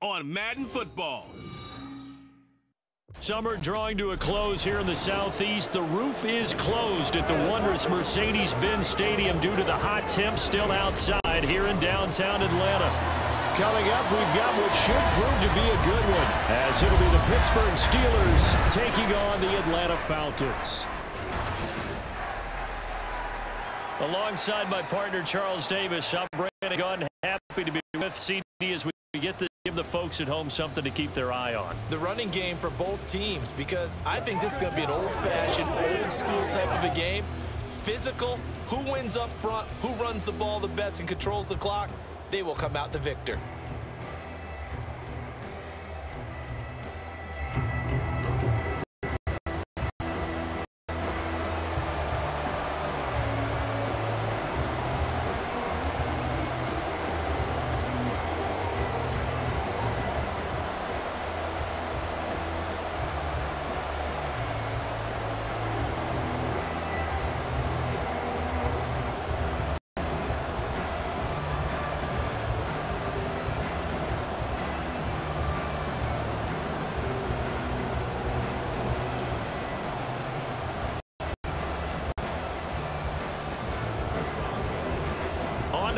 on Madden Football. Summer drawing to a close here in the southeast. The roof is closed at the wondrous Mercedes-Benz Stadium due to the hot temps still outside here in downtown Atlanta. Coming up, we've got what should prove to be a good one, as it'll be the Pittsburgh Steelers taking on the Atlanta Falcons. Alongside my partner, Charles Davis, I'm Brandon Gaudin. Happy to be with CD as we get to give the folks at home something to keep their eye on. The running game for both teams because I think this is going to be an old-fashioned, old-school type of a game. Physical, who wins up front, who runs the ball the best and controls the clock, they will come out the victor.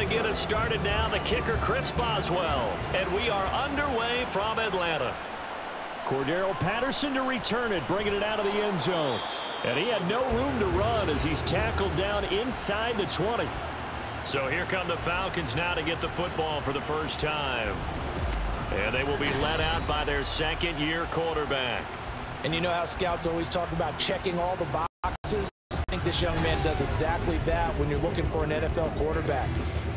To get us started now, the kicker, Chris Boswell. And we are underway from Atlanta. Cordarrelle Patterson to return it, bringing it out of the end zone. And he had no room to run as he's tackled down inside the 20. So here come the Falcons now to get the football for the first time. And they will be led out by their second-year quarterback. And you know how scouts always talk about checking all the boxes? I think this young man does exactly that when you're looking for an NFL quarterback.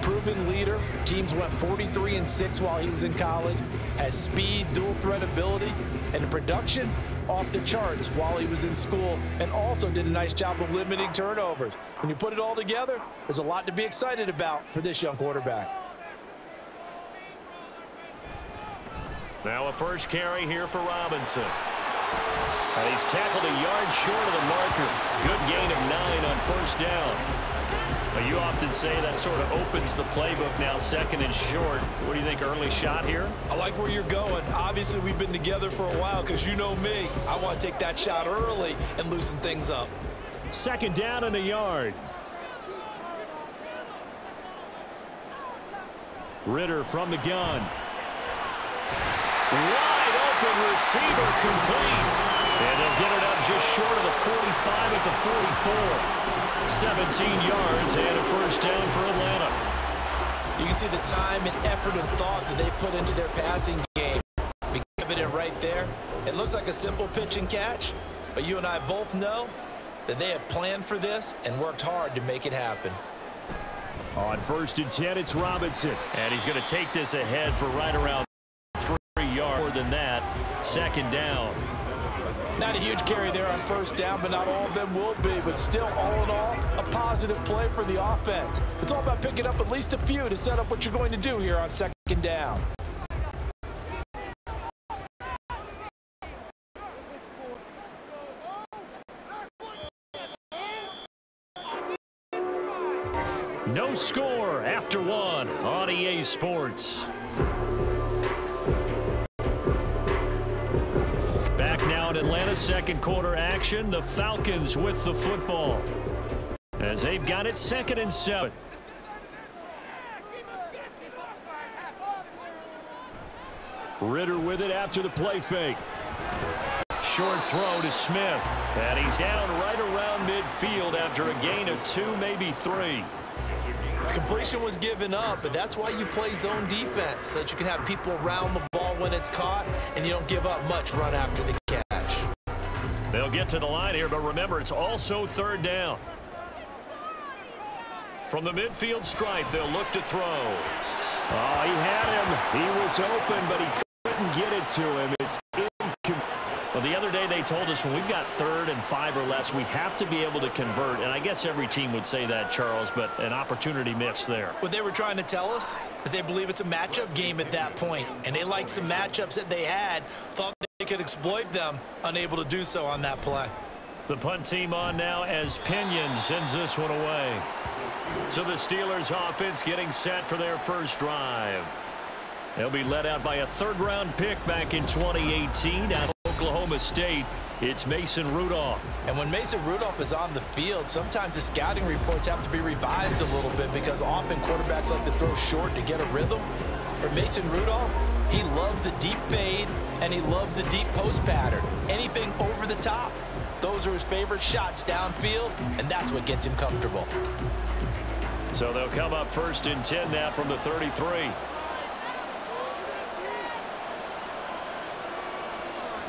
Proven leader. Teams went 43 and 6 while he was in college. Has speed, dual threat ability, and production off the charts while he was in school and also did a nice job of limiting turnovers. When you put it all together, there's a lot to be excited about for this young quarterback. Now a first carry here for Robinson. And he's tackled a yard short of the marker. Good gain of nine on first down. But you often say that sort of opens the playbook now, second and short. What do you think, early shot here? I like where you're going. Obviously, we've been together for a while because you know me. I want to take that shot early and loosen things up. Second down and a yard. Ridder from the gun. Wide open receiver complete. And they'll get it up just short of the 45 at the 44. 17 yards and a first down for Atlanta. You can see the time and effort and thought that they've put into their passing game. Be evident right there. It looks like a simple pitch and catch, but you and I both know that they have planned for this and worked hard to make it happen. On first and 10, it's Robinson. And he's going to take this ahead for right around three yards more than that. Second down. Not a huge carry there on first down, but not all of them will be. But still, all in all, a positive play for the offense. It's all about picking up at least a few to set up what you're going to do here on second down. No score after one on EA Sports. Atlanta, second quarter action. The Falcons with the football. As they've got it second and seven. Ridder with it after the play fake. Short throw to Smith. And he's down right around midfield after a gain of two, maybe three. Completion was given up, but that's why you play zone defense, so that you can have people around the ball when it's caught, and you don't give up much run after the. They'll get to the line here, but remember, it's also third down. From the midfield stripe, they'll look to throw. Oh, he had him. He was open, but he couldn't get it to him. It's well, the other day they told us when we've got third and five or less, we have to be able to convert. And I guess every team would say that, Charles, but an opportunity missed there. What they were trying to tell us is they believe it's a matchup game at that point, and they liked some matchups that they had, thought they could exploit them, unable to do so on that play. The punt team on now as Pinion sends this one away. So the Steelers offense getting set for their first drive. They'll be led out by a third-round pick back in 2018 out of Oklahoma State. It's Mason Rudolph. And when Mason Rudolph is on the field, sometimes the scouting reports have to be revised a little bit because often quarterbacks like to throw short to get a rhythm. For Mason Rudolph, he loves the deep fade and he loves the deep post pattern. Anything over the top, those are his favorite shots downfield, and that's what gets him comfortable. So they'll come up first and 10 now from the 33.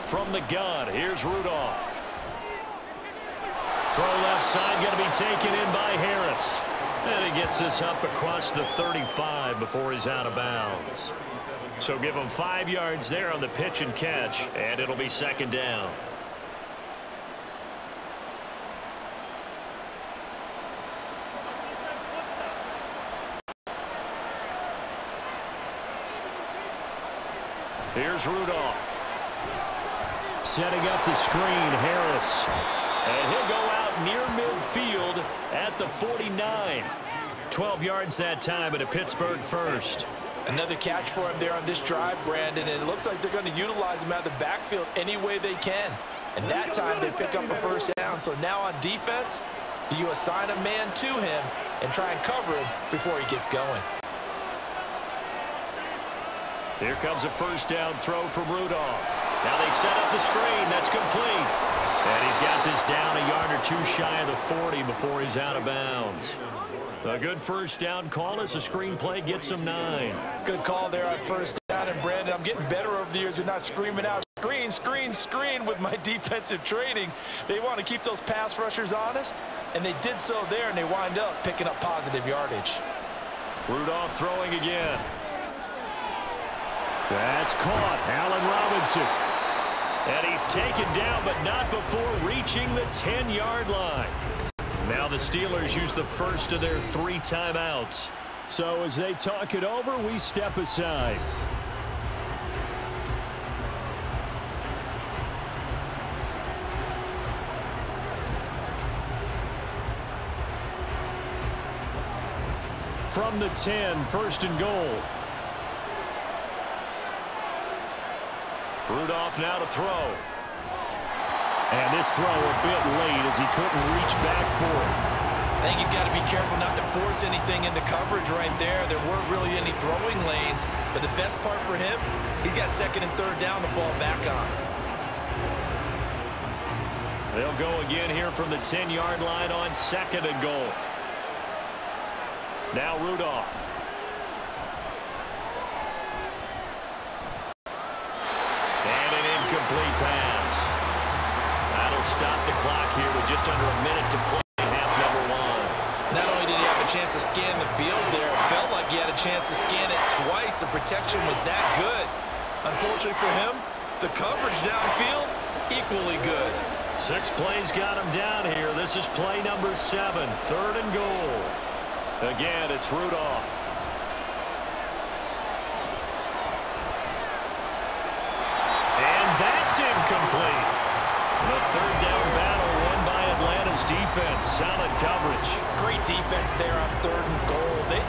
From the gun, here's Rudolph. Throw left side, going to be taken in by Harris. And he gets this up across the 35 before he's out of bounds. So give him five yards there on the pitch and catch, and it'll be second down. Here's Rudolph. Setting up the screen, Harris. And he'll go out near midfield at the 49. 12 yards that time at a Pittsburgh first. Another catch for him there on this drive, Brandon, and it looks like they're going to utilize him out of the backfield any way they can. And that time they pick up a first down. So now on defense, do you assign a man to him and try and cover him before he gets going? Here comes a first down throw from Rudolph. Now they set up the screen. That's complete. And he's got this down a yard or two shy of the 40 before he's out of bounds. A good first down call as the screen play gets him nine. Good call there on first down. And, Brandon, I'm getting better over the years and not screaming out screen, screen, screen with my defensive training. They want to keep those pass rushers honest, and they did so there, and they wind up picking up positive yardage. Rudolph throwing again. That's caught. Allen Robinson. And he's taken down, but not before reaching the 10-yard line. Now the Steelers use the first of their three timeouts. So as they talk it over, we step aside. From the 10, first and goal. Rudolph now to throw. And this throw a bit late as he couldn't reach back for it. I think he's got to be careful not to force anything into coverage right there. There weren't really any throwing lanes, but the best part for him, he's got second and third down to fall back on. They'll go again here from the 10-yard line on second and goal. Now Rudolph. And an incomplete pass. That'll stop the clock here with just under a minute to play half number one. Not only did he have a chance to scan the field there, it felt like he had a chance to scan it twice. The protection was that good. Unfortunately for him, the coverage downfield, equally good. Six plays got him down here. This is play number seven, third and goal. Again, it's Rudolph.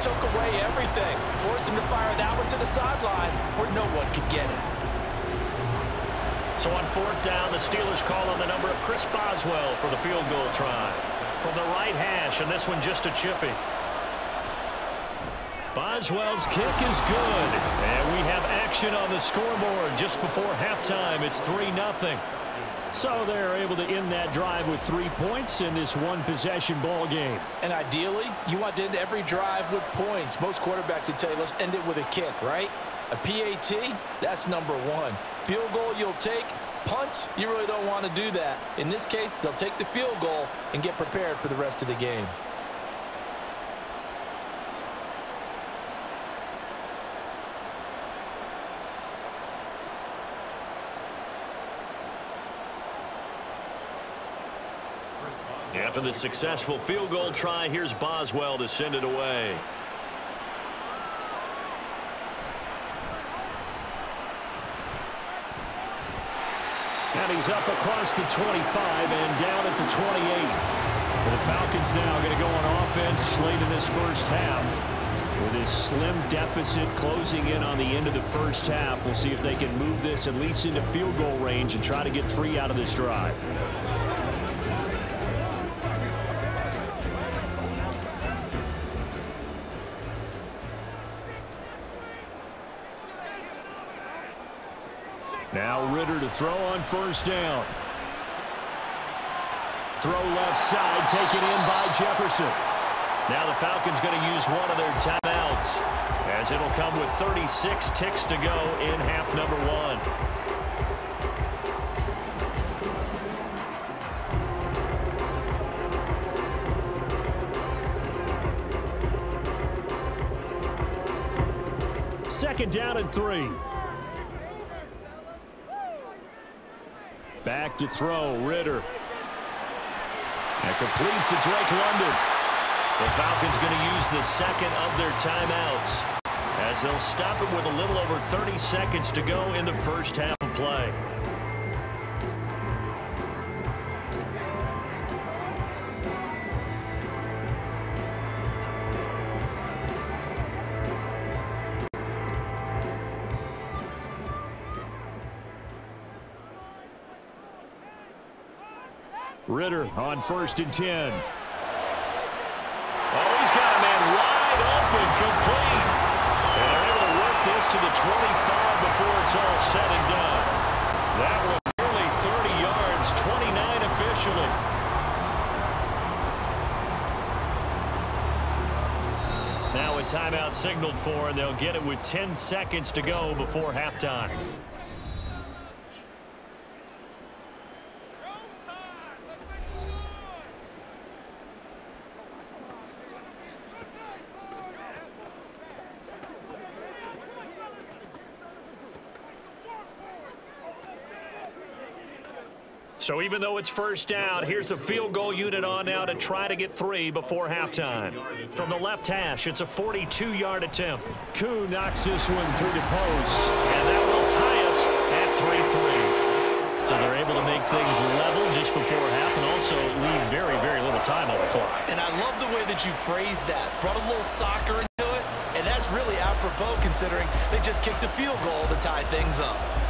Took away everything. Forced him to fire that one to the sideline where no one could get it. So on fourth down, the Steelers call on the number of Chris Boswell for the field goal try. From the right hash, and this one just a chippy. Boswell's kick is good. And we have action on the scoreboard just before halftime. It's 3-0. So they're able to end that drive with three points in this one-possession ball game. And ideally, you want to end every drive with points. Most quarterbacks would tell you, let's end it with a kick, right? A PAT, that's number one. Field goal you'll take. Punts, you really don't want to do that. In this case, they'll take the field goal and get prepared for the rest of the game. After the successful field goal try, here's Boswell to send it away. And he's up across the 25 and down at the 28. the Falcons now going to go on offense late in this first half. With this slim deficit closing in on the end of the first half, we'll see if they can move this at least into field goal range and try to get three out of this drive. Now Ridder to throw on first down. Throw left side, taken in by Jefferson. Now the Falcons going to use one of their timeouts as it'll come with 36 ticks to go in half number one. Second down and three. To throw, Ridder. And complete to Drake London. The Falcons going to use the second of their timeouts as they'll stop it with a little over 30 seconds to go in the first half of play. Ridder on first and 10. Oh, he's got a man wide open, complete. And they're able to work this to the 25 before it's all said and done. That was nearly 30 yards, 29 officially. Now a timeout signaled for, and they'll get it with 10 seconds to go before halftime. So even though it's first down, here's the field goal unit on now to try to get three before halftime. From the left hash, it's a 42-yard attempt. Koo knocks this one through the post, and that will tie us at 3-3. So they're able to make things level just before half and also leave very, very little time on the clock. And I love the way that you phrased that. Brought a little soccer into it, and that's really apropos considering they just kicked a field goal to tie things up.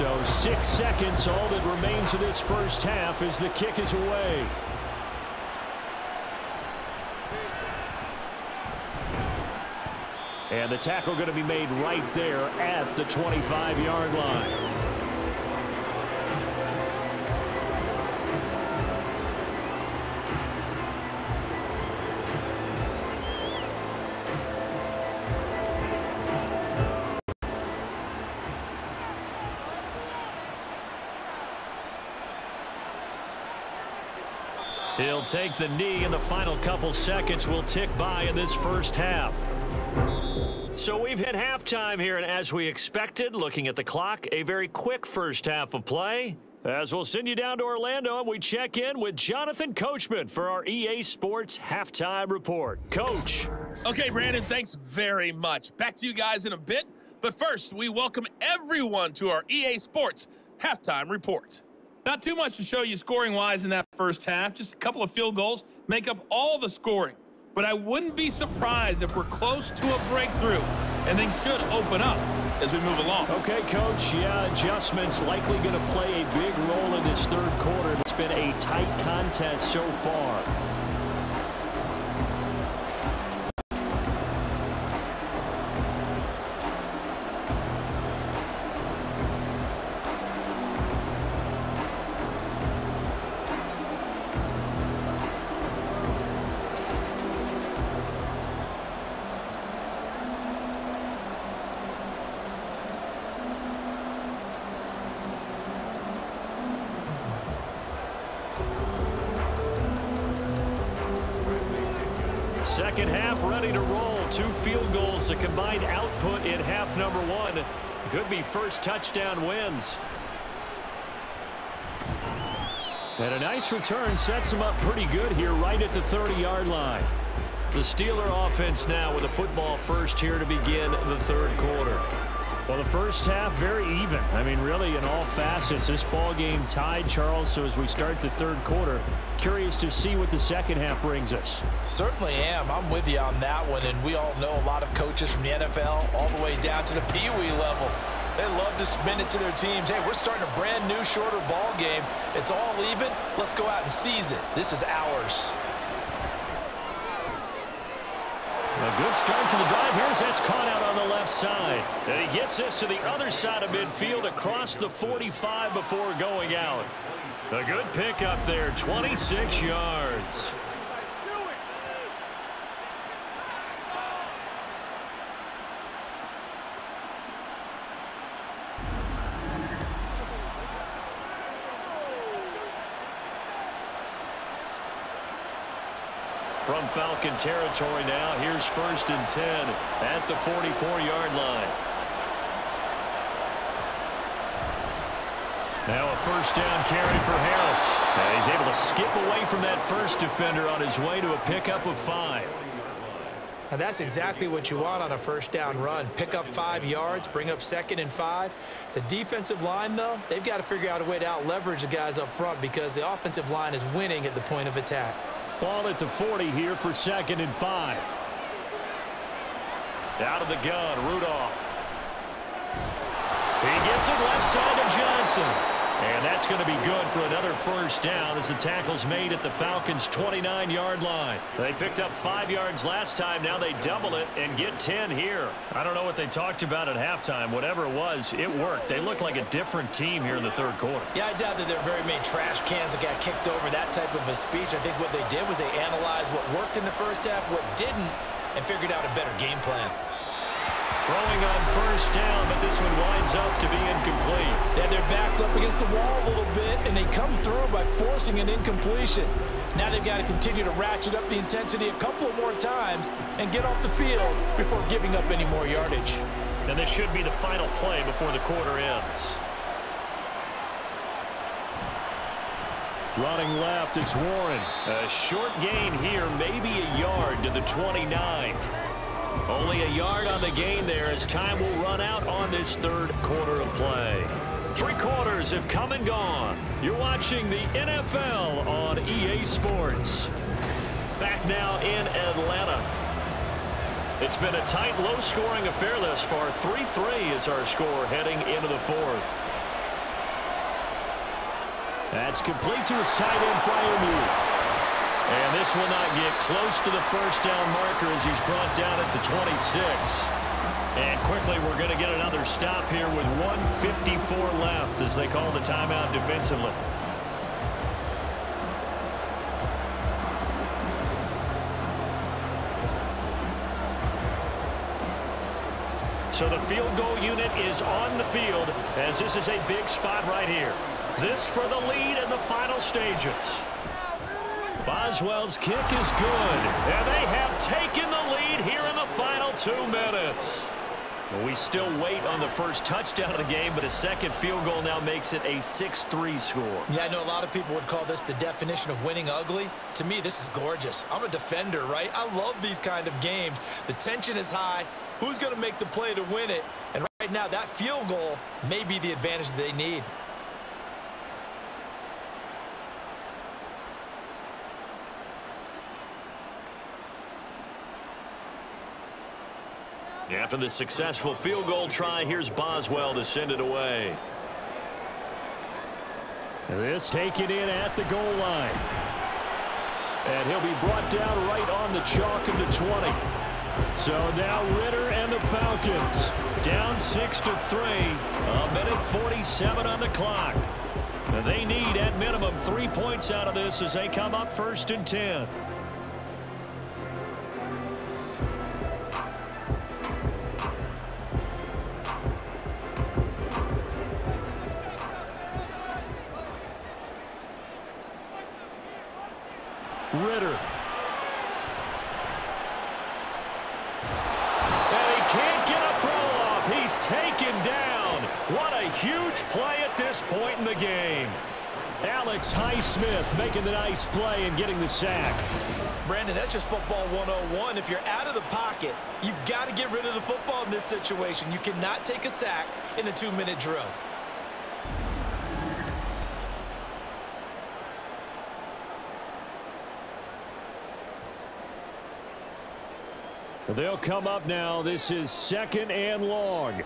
So six seconds, all that remains of this first half as the kick is away. And the tackle going to be made right there at the 25-yard line. He'll take the knee in the final couple seconds will tick by in this first half. So we've hit halftime here, and as we expected, looking at the clock, a very quick first half of play. As we'll send you down to Orlando, and we check in with Jonathan Coachman for our EA Sports Halftime Report. Coach. Okay, Brandon, thanks very much. Back to you guys in a bit. But first, we welcome everyone to our EA Sports Halftime Report. Not too much to show you scoring-wise in that first half. Just a couple of field goals make up all the scoring. But I wouldn't be surprised if we're close to a breakthrough, and things should open up as we move along. Okay, Coach. Yeah, adjustments likely going to play a big role in this third quarter. It's been a tight contest so far. First touchdown wins. And a nice return sets him up pretty good here right at the 30-yard line. The Steeler offense now with a football first here to begin the third quarter. Well, the first half, very even. I mean, really, in all facets, this ball game tied, Charles. So as we start the third quarter, curious to see what the second half brings us. Certainly am. I'm with you on that one. And we all know a lot of coaches from the NFL all the way down to the Pee Wee level. They love to spin it to their teams. Hey, we're starting a brand new, shorter ball game. It's all even. Let's go out and seize it. This is ours. A good start to the drive. Here's that's caught out on the left side. And he gets this to the other side of midfield across the 45 before going out. A good pickup there, 26 yards. Falcon territory now, here's first and 10 at the 44-yard line. Now a first down carry for Harris. He's able to skip away from that first defender on his way to a pickup of five. And that's exactly what you want on a first down run. Pick up five yards, bring up second and five. The defensive line, though, they've got to figure out a way to out-leverage the guys up front because the offensive line is winning at the point of attack. Ball at the 40 here for second and five. Out of the gun, Rudolph. He gets it left side to Johnson. And that's going to be good for another first down as the tackle's made at the Falcons' 29-yard line. They picked up five yards last time. Now they double it and get 10 here. I don't know what they talked about at halftime. Whatever it was, it worked. They look like a different team here in the third quarter. Yeah, I doubt that there are very many trash cans that got kicked over that type of a speech. I think what they did was they analyzed what worked in the first half, what didn't, and figured out a better game plan. Throwing on first down, but this one winds up to be incomplete. They had their backs up against the wall a little bit, and they come through by forcing an incompletion. Now they've got to continue to ratchet up the intensity a couple of more times and get off the field before giving up any more yardage. And this should be the final play before the quarter ends. Running left, it's Warren. A short gain here, maybe a yard to the 29. Only a yard on the gain there as time will run out on this third quarter of play. Three quarters have come and gone. You're watching the NFL on EA Sports. Back now in Atlanta. It's been a tight, low-scoring affair thus far. 3-3 is our score heading into the fourth. That's complete to his tight end Freiermuth. And this will not get close to the first down marker as he's brought down at the 26. And quickly, we're going to get another stop here with 154 left as they call the timeout defensively. So the field goal unit is on the field as this is a big spot right here. This for the lead in the final stages. Boswell's kick is good. And they have taken the lead here in the final two minutes. We still wait on the first touchdown of the game, but a second field goal now makes it a 6-3 score. Yeah, I know a lot of people would call this the definition of winning ugly. To me, this is gorgeous. I'm a defender, right? I love these kind of games. The tension is high. Who's going to make the play to win it? And right now, that field goal may be the advantage that they need. After the successful field goal try, here's Boswell to send it away. This taken in at the goal line. And he'll be brought down right on the chalk of the 20. So now Ridder and the Falcons down 6 to 3. A minute 47 on the clock. And they need at minimum three points out of this as they come up first and 10. Sack. Brandon, that's just football 101. If you're out of the pocket, you've got to get rid of the football in this situation. You cannot take a sack in a two-minute drill. They'll come up now. This is second and long.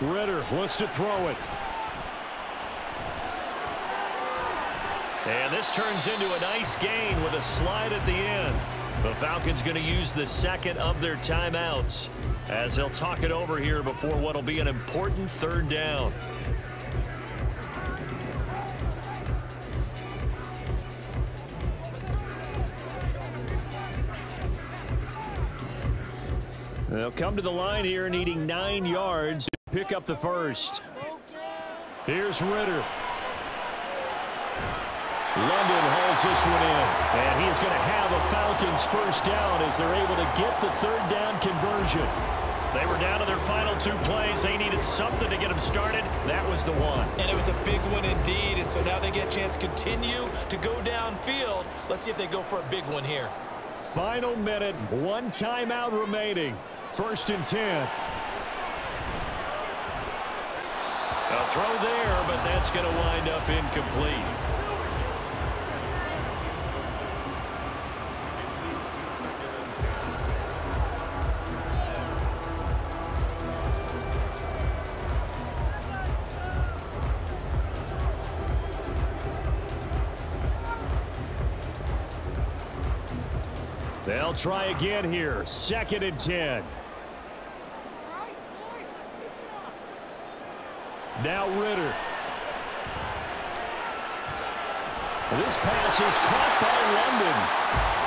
Ridder wants to throw it. And this turns into a nice gain with a slide at the end. The Falcons going to use the second of their timeouts as they'll talk it over here before what will be an important third down. They'll come to the line here needing nine yards to pick up the first. Here's Ridder. London hauls this one in. And he's going to have a Falcons first down as they're able to get the third down conversion. They were down to their final two plays. They needed something to get them started. That was the one. And it was a big one indeed. And so now they get a chance to continue to go downfield. Let's see if they go for a big one here. Final minute, one timeout remaining. First and 10. A throw there, but that's going to wind up incomplete. They'll try again here. Second and 10. Now Ridder. This pass is caught by London.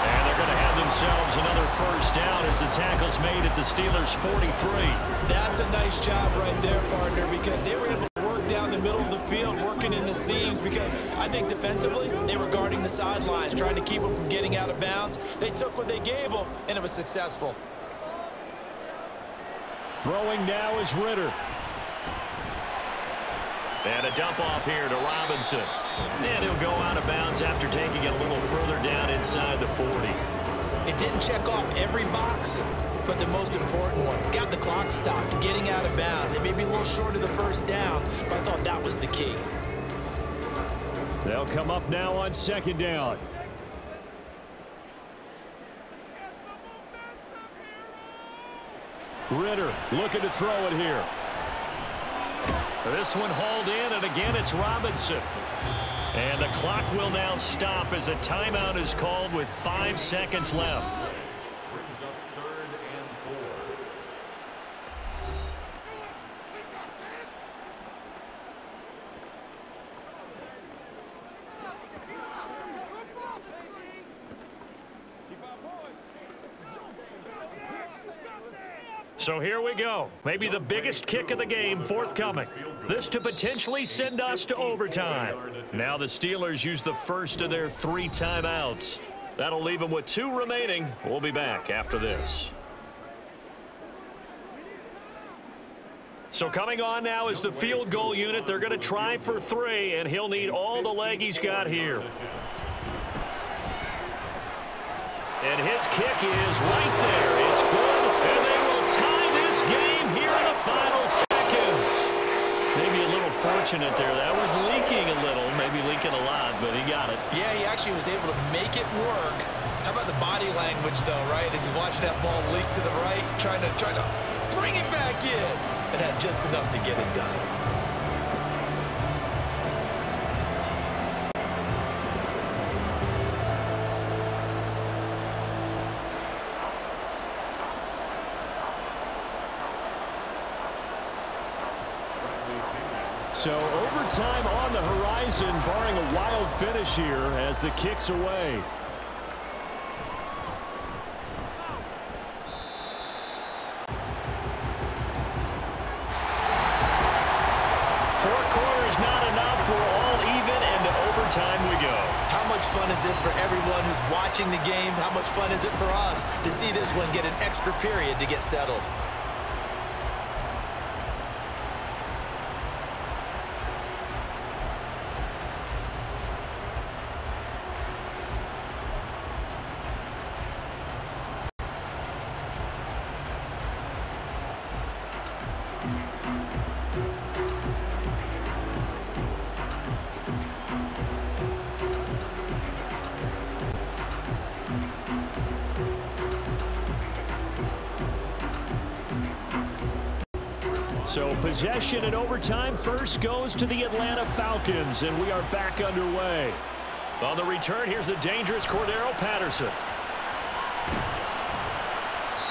And they're going to have themselves another first down as the tackle's made at the Steelers' 43. That's a nice job right there, partner, because they were able down the middle of the field, working in the seams, because I think defensively they were guarding the sidelines, trying to keep them from getting out of bounds. They took what they gave them, and it was successful. Throwing now is Ridder. And a dump off here to Robinson. And he'll go out of bounds after taking it a little further down inside the 40. It didn't check off every box, but the most important one. Got the clock stopped, getting out of bounds. It may be a little short of the first down, but I thought that was the key. They'll come up now on second down. Ridder looking to throw it here. This one hauled in, and again it's Robinson. And the clock will now stop as a timeout is called with five seconds left. So here we go. Maybe the biggest kick of the game forthcoming. This to potentially send us to overtime. Now the Steelers use the first of their three timeouts. That'll leave them with two remaining. We'll be back after this. So coming on now is the field goal unit. They're going to try for three, and he'll need all the leg he's got here. And his kick is right there. Little fortunate there. That was leaking a little, maybe leaking a lot, but he got it. Yeah, he actually was able to make it work. How about the body language, though, right? As he watched that ball leak to the right, trying to, trying to bring it back in, and had just enough to get it done. Overtime on the horizon, barring a wild finish here as the kick's away. Four quarters not enough. We're all even, and to overtime we go. How much fun is this for everyone who's watching the game? How much fun is it for us to see this one get an extra period to get settled? Possession in overtime first goes to the Atlanta Falcons, and we are back underway. On the return, here's the dangerous Cordarrelle Patterson.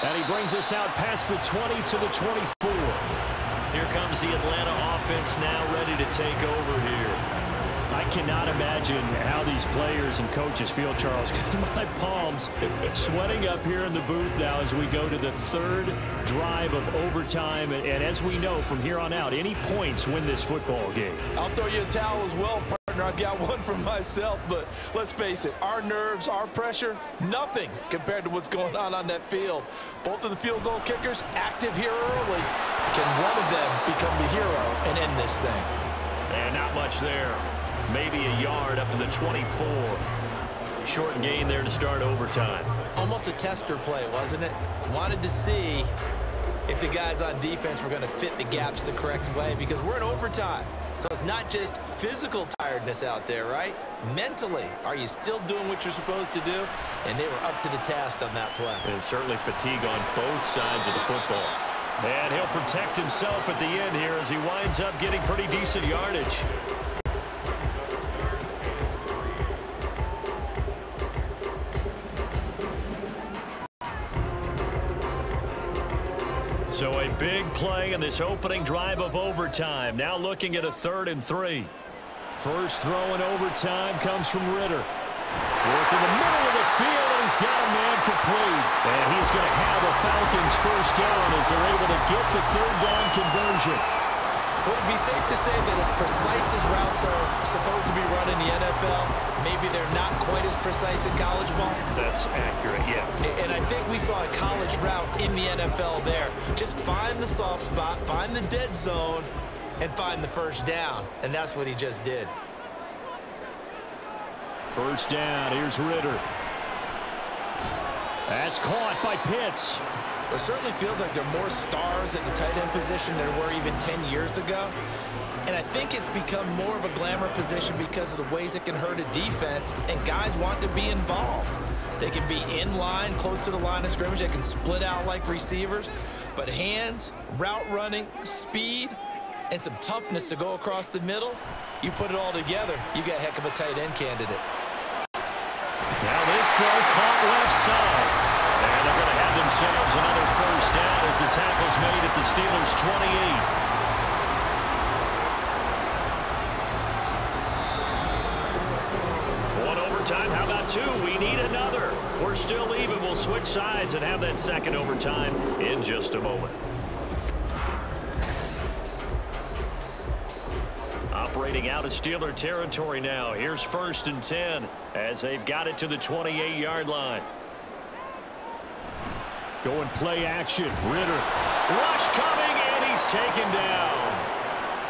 And he brings us out past the 20 to the 24. Here comes the Atlanta offense now ready to take over here. I cannot imagine how these players and coaches feel, Charles, because my palms sweating up here in the booth now as we go to the third drive of overtime. And, and as we know from here on out, any points win this football game. I'll throw you a towel as well, partner. I've got one for myself, but let's face it, our nerves, our pressure, nothing compared to what's going on on that field. Both of the field goal kickers active here early. Can one of them become the hero and end this thing? And not much there. Maybe a yard up to the 24. Short gain there to start overtime. Almost a tester play, wasn't it? Wanted to see if the guys on defense were going to fit the gaps the correct way because we're in overtime. So it's not just physical tiredness out there, right? Mentally, are you still doing what you're supposed to do? And they were up to the task on that play. And certainly fatigue on both sides of the football. And he'll protect himself at the end here as he winds up getting pretty decent yardage. Big play in this opening drive of overtime. Now looking at a third and three. First throw in overtime comes from Ridder. Work in the middle of the field, and he's got a man complete. And he's going to have the Falcons first down as they're able to get the third down conversion. Would it be safe to say that as precise as routes are supposed to be run in the NFL, maybe they're not quite as precise in college ball? That's accurate, yeah. And I think we saw a college route in the NFL there. Just find the soft spot, find the dead zone, and find the first down. And that's what he just did. First down, here's Ridder. That's caught by Pitts. It certainly feels like there are more stars at the tight end position than there were even 10 years ago. And I think it's become more of a glamour position because of the ways it can hurt a defense, and guys want to be involved. They can be in line, close to the line of scrimmage. They can split out like receivers. But hands, route running, speed, and some toughness to go across the middle, you put it all together, you got a heck of a tight end candidate. Now this throw caught left side. And they're going to have themselves another first down as the tackle's made at the Steelers' 28. overtime. How about two? We need another. We're still even. We'll switch sides and have that second overtime in just a moment. Operating out of Steeler territory now. Here's first and 10 as they've got it to the 28-yard line. Going play action. Ridder. Rush coming, and he's taken down.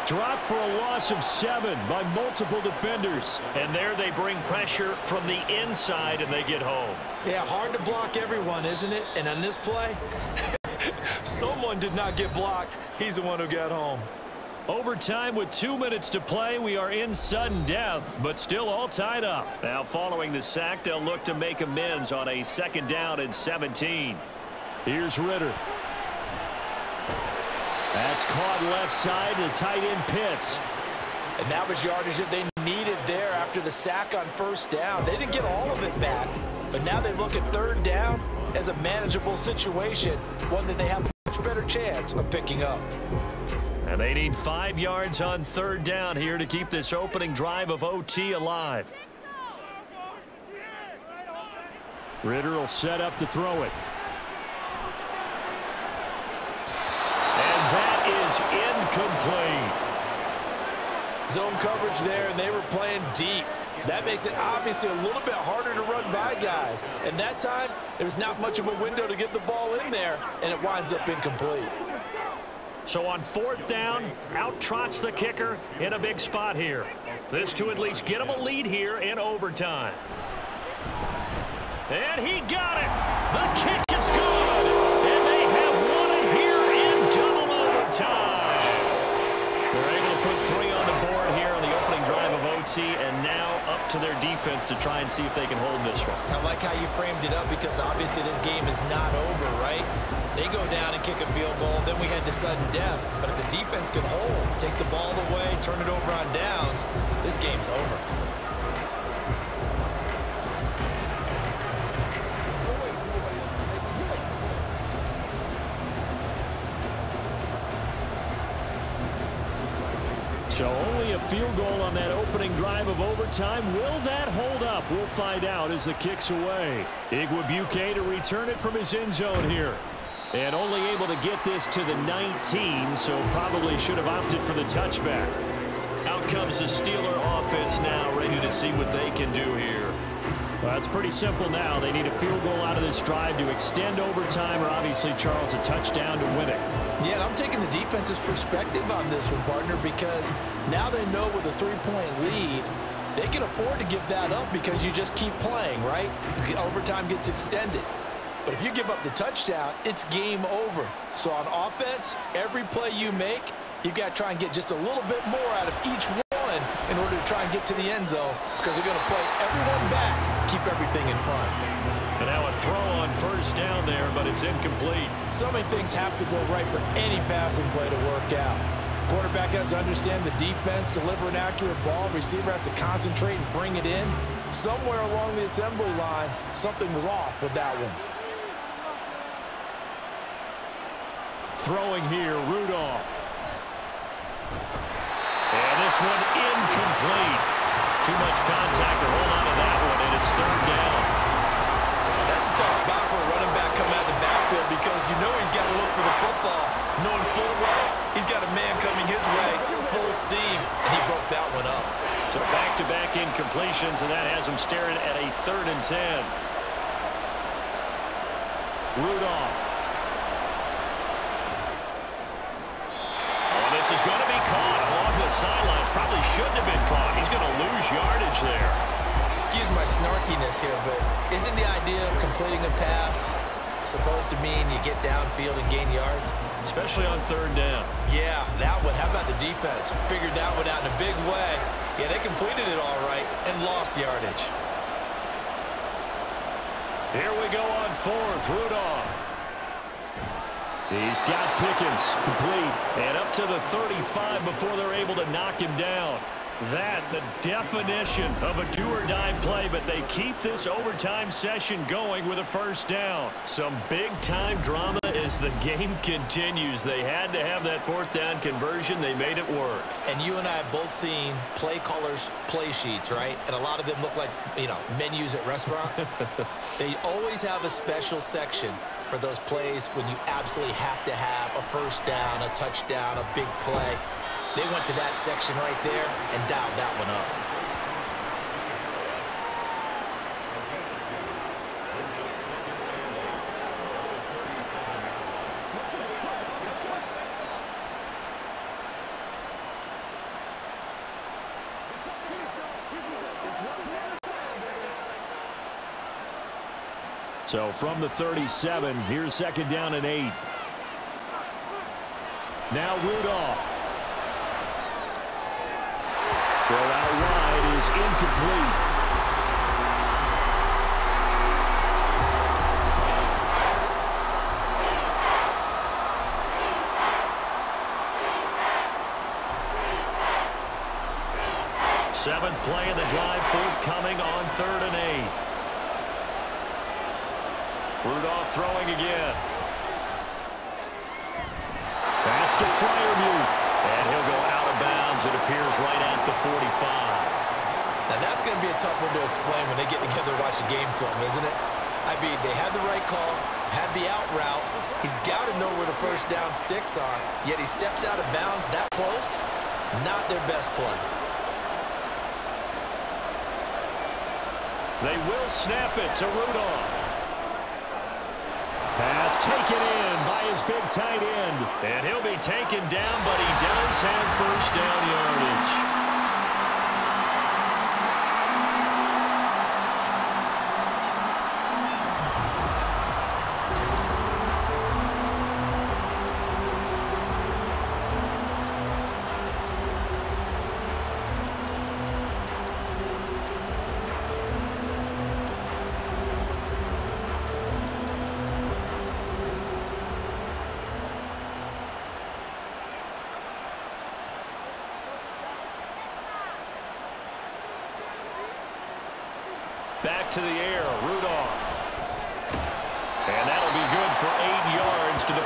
Drop for a loss of seven by multiple defenders. And there they bring pressure from the inside, and they get home. Yeah, hard to block everyone, isn't it? And on this play, someone did not get blocked. He's the one who got home. Overtime with two minutes to play. We are in sudden death, but still all tied up. Now following the sack, they'll look to make amends on a second down and 17. Here's Ridder. That's caught left side to tight end Pitts. And that was yardage that they needed there after the sack on first down. They didn't get all of it back, but now they look at third down as a manageable situation, one that they have a much better chance of picking up. And they need five yards on third down here to keep this opening drive of OT alive. Ridder will set up to throw it. Is incomplete. Zone coverage there, and they were playing deep. That makes it obviously a little bit harder to run by guys. And that time, there's not much of a window to get the ball in there, and it winds up incomplete. So on fourth down, out trots the kicker in a big spot here. This to at least get him a lead here in overtime. And he got it. The kick time. They're able to put three on the board here on the opening drive of OT, and now up to their defense to try and see if they can hold this one. I like how you framed it up because obviously this game is not over, right? They go down and kick a field goal, then we head to sudden death. But if the defense can hold, take the ball away, turn it over on downs, this game's over. So only a field goal on that opening drive of overtime. Will that hold up? We'll find out as the kick's away. Igwebuike to return it from his end zone here. And only able to get this to the 19, so probably should have opted for the touchback. Out comes the Steeler offense now, ready to see what they can do here. Well, it's pretty simple now. They need a field goal out of this drive to extend overtime or obviously, Charles, a touchdown to win it. Yeah, and I'm taking the defense's perspective on this one, partner, because now they know with a three-point lead, they can afford to give that up because you just keep playing, right? Overtime gets extended. But if you give up the touchdown, it's game over. So on offense, every play you make, you've got to try and get just a little bit more out of each one in order to try and get to the end zone because they're going to play everyone back, keep everything in front. And now a throw on first down there, but it's incomplete. So many things have to go right for any passing play to work out. Quarterback has to understand the defense, deliver an accurate ball. Receiver has to concentrate and bring it in. Somewhere along the assembly line, something was off with that one. Throwing here, Rudolph. And this one incomplete. Too much contact to hold on to that one, and it's third down. Tough spot for a running back coming out of the backfield because you know he's got to look for the football, knowing full well he's got a man coming his way, full steam, and he broke that one up. So back-to-back -back incompletions, and that has him staring at a third and ten. Rudolph. Oh, this is going to be caught along the sidelines. Probably shouldn't have been caught. He's going to lose yardage there. Excuse my snarkiness here, but isn't the idea of completing a pass supposed to mean you get downfield and gain yards? Especially on third down. Yeah, that one. How about the defense? Figured that one out in a big way. Yeah, they completed it all right and lost yardage. Here we go on fourth. Rudolph. He's got Pickens complete. And up to the 35 before they're able to knock him down. That, the definition of a do-or-die play, but they keep this overtime session going with a first down. Some big-time drama as the game continues. They had to have that fourth down conversion. They made it work. And you and I have both seen play callers' play sheets, right? And a lot of them look like, you know, menus at restaurants. they always have a special section for those plays when you absolutely have to have a first down, a touchdown, a big play. They went to that section right there and dialed that one up. So from the 37, here's second down and eight. Now Rudolph. Throw out wide is incomplete. Seventh play of the drive, forthcoming on third and eight. Rudolph throwing again. That's to Freiermuth. And he'll go out it appears, right at the 45. Now, that's going to be a tough one to explain when they get together to watch the game film, isn't it? I mean, they had the right call, had the out route. He's got to know where the first down sticks are, yet he steps out of bounds that close. Not their best play. They will snap it to Rudolph. Pass taken in his big tight end. And he'll be taken down, but he does have first down yardage.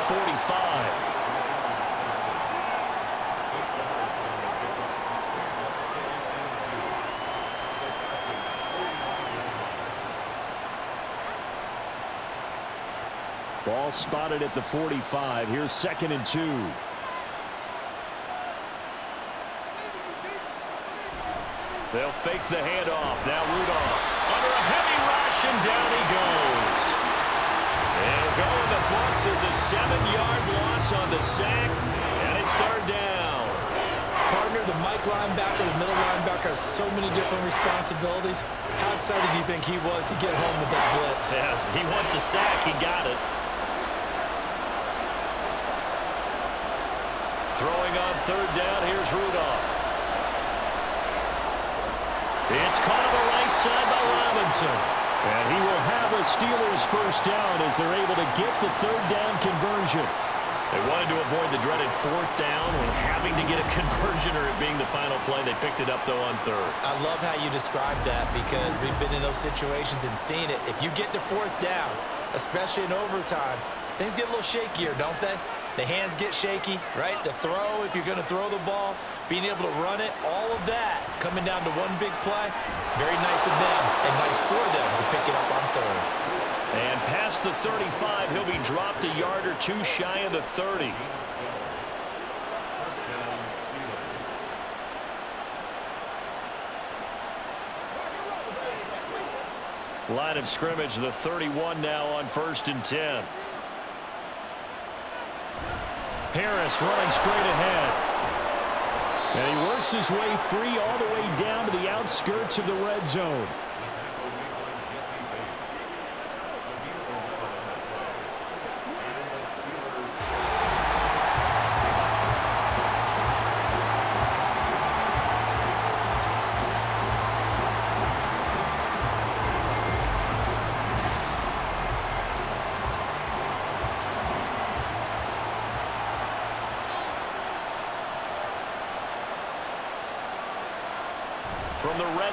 45. Ball spotted at the 45. Here's second and two. They'll fake the handoff. Now Rudolph under a heavy rush, and down he goes. They'll go in the books as a seven-yard loss on the sack, and it's third down. Partner, the Mike linebacker, the middle linebacker has so many different responsibilities. How excited do you think he was to get home with that blitz? Yeah, he wants a sack. He got it. Throwing on third down, here's Rudolph. It's caught on the right side by Robinson. And he will have a Steelers first down as they're able to get the third down conversion. They wanted to avoid the dreaded fourth down and having to get a conversion or it being the final play. They picked it up, though, on third. I love how you described that because we've been in those situations and seen it. If you get to fourth down, especially in overtime, things get a little shakier, don't they? The hands get shaky, right? The throw, if you're going to throw the ball, being able to run it, all of that coming down to one big play. Very nice of them and nice for them to pick it up on third. And past the 35, he'll be dropped a yard or two shy of the 30. Line of scrimmage, the 31 now on first and 10. Harris running straight ahead. And he works his way free all the way down to the outskirts of the red zone.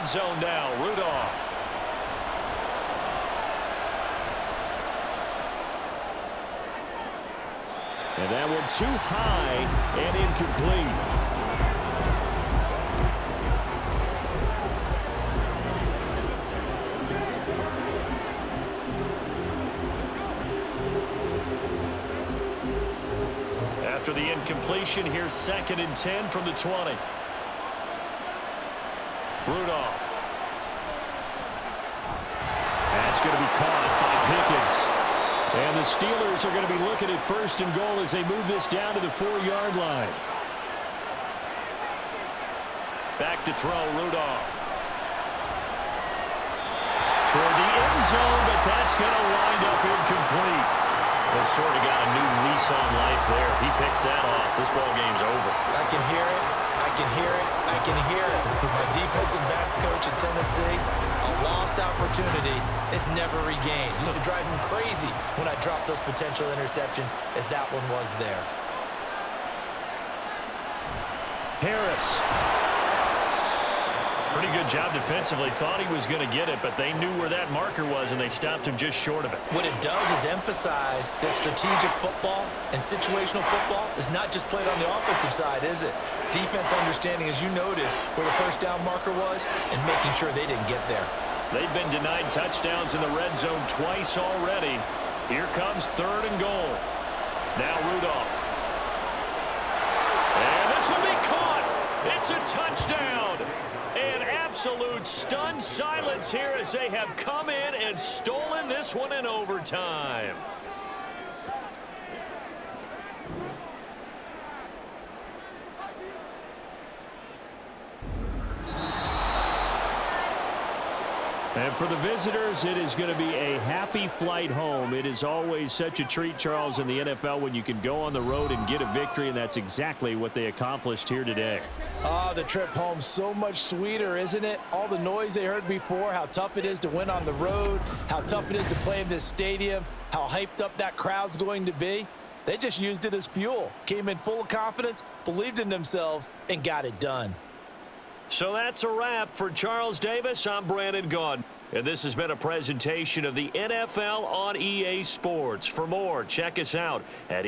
Red zone now, Rudolph. And that one too high and incomplete. After the incompletion, here's second and 10 from the 20. Rudolph. That's going to be caught by Pickens. And the Steelers are going to be looking at first and goal as they move this down to the four-yard line. Back to throw, Rudolph. Toward the end zone, but that's going to wind up incomplete. They sort of got a new lease on life there. If he picks that off, this ball game's over. I can hear it. I can hear it. I can hear it. My defensive backs coach in Tennessee, a lost opportunity is never regained. Used to drive him crazy when I dropped those potential interceptions as that one was there. Harris. Pretty good job defensively. Thought he was going to get it, but they knew where that marker was, and they stopped him just short of it. What it does is emphasize that strategic football and situational football is not just played on the offensive side, is it? Defense understanding, as you noted, where the first down marker was and making sure they didn't get there. They've been denied touchdowns in the red zone twice already. Here comes third and goal. Now Rudolph. And this will be caught. It's a touchdown. Absolute stunned silence here as they have come in and stolen this one in overtime. And for the visitors, it is going to be a happy flight home. It is always such a treat, Charles, in the NFL when you can go on the road and get a victory, and that's exactly what they accomplished here today. Oh, the trip home so much sweeter, isn't it? All the noise they heard before, how tough it is to win on the road, how tough it is to play in this stadium, how hyped up that crowd's going to be. They just used it as fuel, came in full of confidence, believed in themselves, and got it done. So that's a wrap for Charles Davis. I'm Brandon Gaudin. And this has been a presentation of the NFL on EA Sports. For more, check us out at